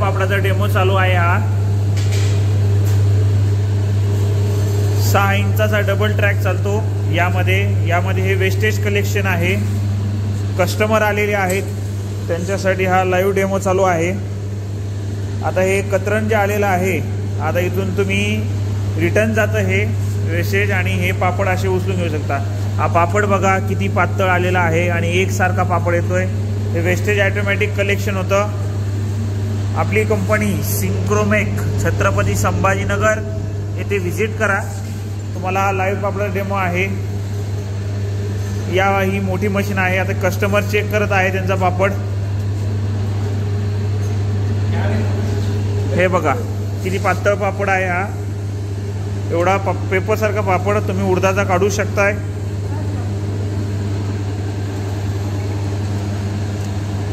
पापडाचा demo चालू आहे हा. सहा इंचाचा डबल ट्रॅक चालतो. यामध्ये यामध्ये हे वेस्टेज कलेक्शन आहे. कस्टमर आलेले आहेत. त्यांच्यासाठी हा लाईव्ह डेमो चालू आहे. आता हे कतरण जे आलेलं आहे आता इथून तुम्ही रिटर्न जातं हे वेस्टेज आणि हे पापड असे उचलून घेऊ शकता. हा पापड बघा किती पातळ आलेला आहे आणि एकसारखा पापड येतोय. हे वेस्टेज ॲटोमॅटिक कलेक्शन होतं. आपली कंपनी सिंक्रोमेक छत्रपती संभाजीनगर येथे व्हिजिट करा. तुम्हाला लाईव्ह पापड डेमो आहे. या ही मोठी मशीन आहे. आता कस्टमर चेक करत आहे त्यांचा पापड. हे बघा किती पातळ पापड आहे हा. एवढा पा पेपरसारखा पापड तुम्ही उडदाचा काढू शकताय.